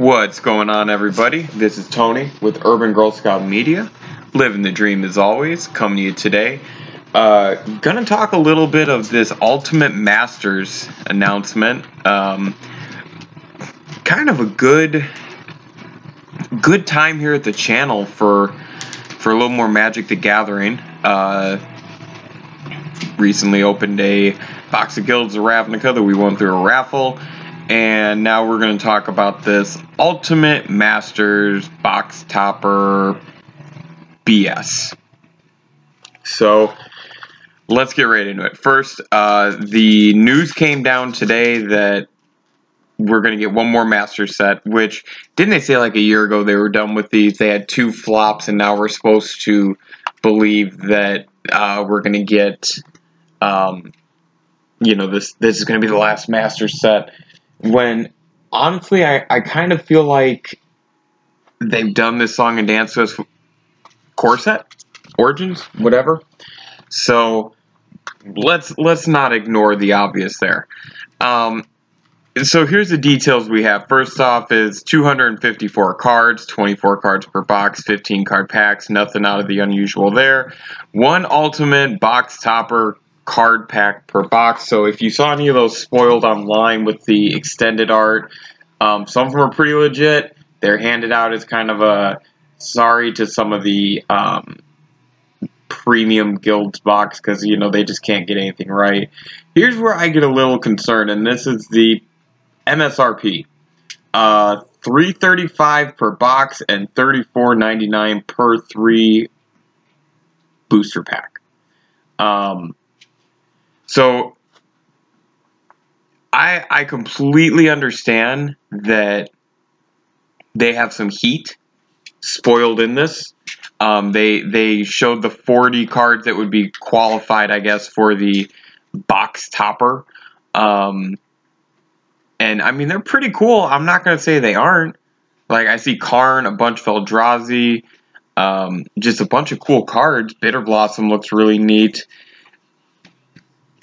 What's going on, everybody? This is Tony with Urban Girl Scout Media. Living the dream as always. Coming to you today. Uh, gonna talk a little bit of this Ultimate Masters announcement. Um, kind of a good, good time here at the channel for for a little more Magic the Gathering. Uh, recently opened a box of Guilds of Ravnica that we won through a raffle and now we're going to talk about this Ultimate Masters box topper BS. So let's get right into it. First, uh, the news came down today that we're going to get one more master set, which didn't they say like a year ago they were done with these? They had two flops, and now we're supposed to believe that uh, we're going to get, um, you know, this this is going to be the last master set when honestly I, I kind of feel like they've done this song and dance with core set origins whatever. So let's let's not ignore the obvious there. Um, so here's the details we have. First off is 254 cards 24 cards per box 15 card packs nothing out of the unusual there. One ultimate box topper card pack per box. So if you saw any of those spoiled online with the extended art, um, some of them are pretty legit. They're handed out as kind of a sorry to some of the um, premium guilds box because you know they just can't get anything right. Here's where I get a little concerned, and this is the MSRP. Uh, 335 per box and 34.99 per three booster pack. Um, so I I completely understand that they have some heat spoiled in this. Um, they they showed the 40 cards that would be qualified, I guess, for the box topper. Um, and I mean they're pretty cool. I'm not gonna say they aren't. Like I see Karn, a bunch of Eldrazi, um, just a bunch of cool cards. Bitter Blossom looks really neat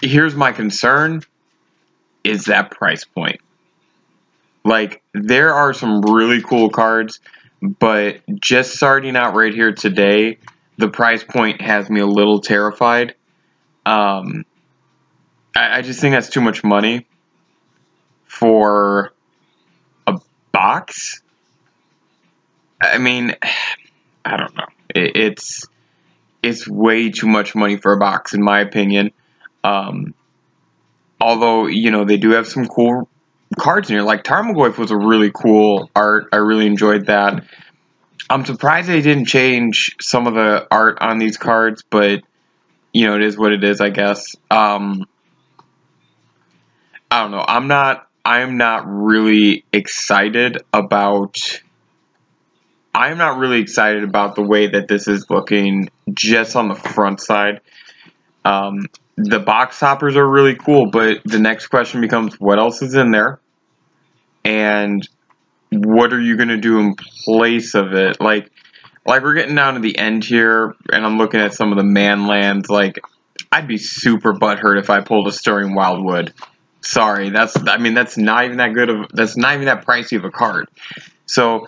here's my concern is that price point. Like there are some really cool cards, but just starting out right here today, the price point has me a little terrified. Um, I, I just think that's too much money for a box. I mean, I don't know. It, it's it's way too much money for a box, in my opinion. Um, although you know they do have some cool cards in here. Like Tarmogoyf was a really cool art. I really enjoyed that. I'm surprised they didn't change some of the art on these cards, but you know it is what it is, I guess. Um, I don't know. I'm not. I'm not really excited about. I'm not really excited about the way that this is looking just on the front side. Um, the box toppers are really cool, but the next question becomes what else is in there? And what are you going to do in place of it? Like, like we're getting down to the end here, and I'm looking at some of the man lands. Like, I'd be super butthurt if I pulled a Stirring Wildwood. Sorry, that's I mean that's not even that good of that's not even that pricey of a card. So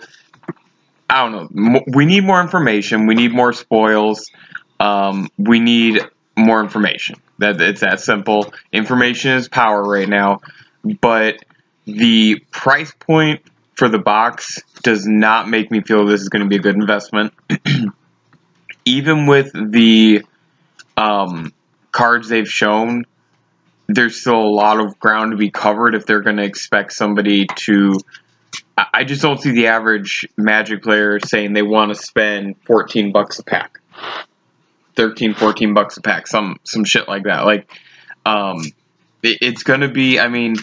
I don't know. We need more information. We need more spoils. Um, we need more information. That it's that simple. Information is power right now, but the price point for the box does not make me feel this is going to be a good investment. Even with the um, cards they've shown, there's still a lot of ground to be covered if they're going to expect somebody to. I just don't see the average Magic player saying they want to spend 14 bucks a pack. 13, 14 bucks a pack, some some shit like that. Like, um, it, it's gonna be. I mean,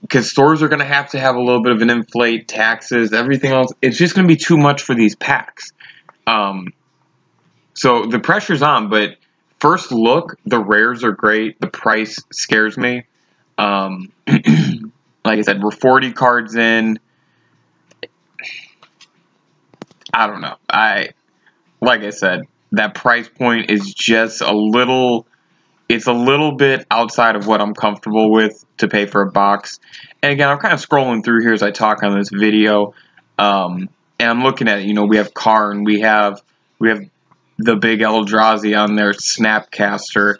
because stores are gonna have to have a little bit of an inflate, taxes, everything else. It's just gonna be too much for these packs. Um, so the pressure's on, but first look, the rares are great. The price scares me. Um, like I said, we're 40 cards in. I don't know. I like I said, that price point is just a little it's a little bit outside of what I'm comfortable with to pay for a box. And again, I'm kind of scrolling through here as I talk on this video. Um, and I'm looking at it, you know, we have Karn, we have we have the big Eldrazi on there, Snapcaster,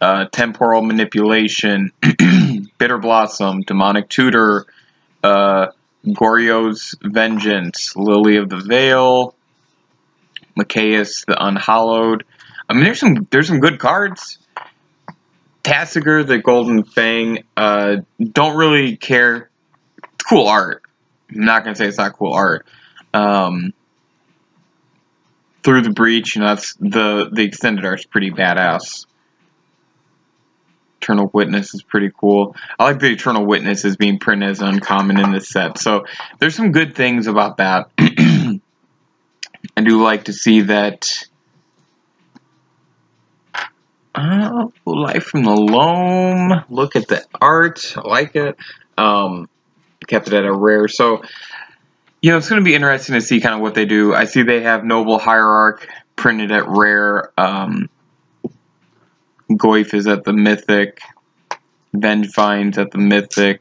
uh, Temporal Manipulation, Bitter Blossom, Demonic Tutor, uh, Goryo's Vengeance, Lily of the Veil, Mikaeus the Unhallowed. I mean, there's some there's some good cards. Tasigur, the Golden Fang. Uh, don't really care. It's cool art. I'm not gonna say it's not cool art. Um, through the breach, you know, that's the the extended art's pretty badass. Eternal Witness is pretty cool. I like the Eternal Witness as being printed as uncommon in this set. So there's some good things about that. Do like to see that uh, Life from the Loam. Look at the art. I like it. Um, kept it at a rare. So, you know, it's going to be interesting to see kind of what they do. I see they have Noble Hierarch printed at rare. Um, Goyf is at the Mythic. Vengevines at the Mythic.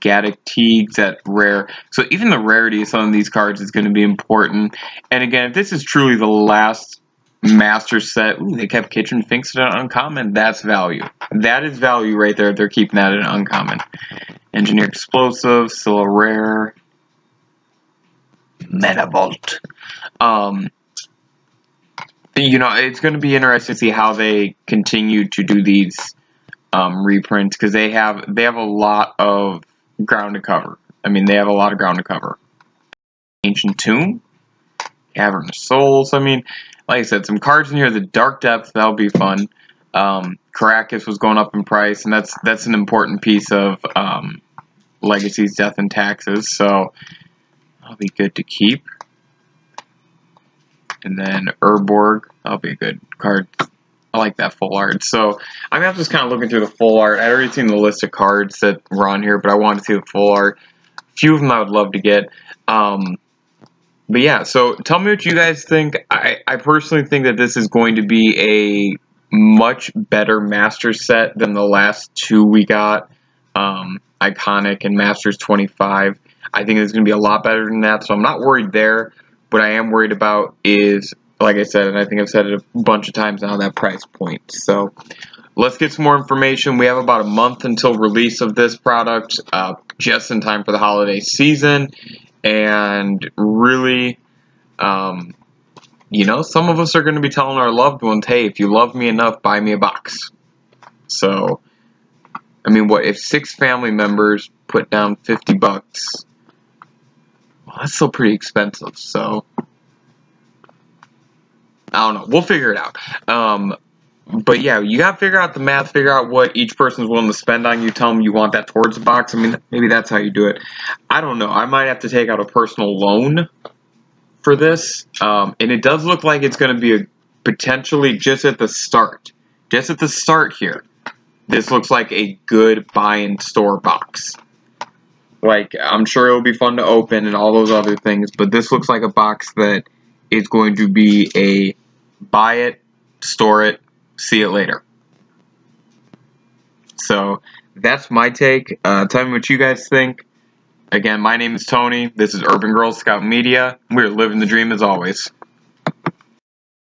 Gaddock Teegs at rare. So even the rarity of some of these cards is going to be important. And again, if this is truly the last master set, ooh, they kept Kitchen Finks at an uncommon, that's value. That is value right there. They're keeping that at an uncommon. Engineer Explosive, still a rare. Mana Vault. Um, you know, it's going to be interesting to see how they continue to do these um, reprints because they have they have a lot of ground to cover. I mean, they have a lot of ground to cover. Ancient Tomb, Cavern of Souls. I mean, like I said, some cards in here. The Dark Depth that'll be fun. Um, Karakas was going up in price, and that's that's an important piece of um, Legacy's Death and Taxes. So that'll be good to keep. And then Urborg, that'll be a good card. I like that full art. So I'm mean, just kind of looking through the full art. I'd already seen the list of cards that were on here, but I wanted to see the full art. A few of them I would love to get. Um, but yeah, so tell me what you guys think. I, I personally think that this is going to be a much better Master set than the last two we got. Um, Iconic and Masters 25. I think it's going to be a lot better than that, so I'm not worried there. What I am worried about is, like I said, and I think I've said it a bunch of times now, that price point. So let's get some more information. We have about a month until release of this product, uh, just in time for the holiday season. And really, um, you know, some of us are going to be telling our loved ones, hey, if you love me enough, buy me a box. So, I mean, what if six family members put down 50 bucks? Well, that's still pretty expensive, so I don't know. We'll figure it out. Um, but yeah, you gotta figure out the math, figure out what each person's willing to spend on you. Tell them you want that towards the box. I mean, maybe that's how you do it. I don't know. I might have to take out a personal loan for this, um, and it does look like it's going to be a, potentially just at the start, just at the start here. This looks like a good buy and store box. Like I'm sure it'll be fun to open and all those other things, but this looks like a box that is going to be a buy it, store it, see it later. So that's my take. Uh, tell me what you guys think. Again, my name is Tony. This is Urban Girl Scout Media. We're living the dream as always.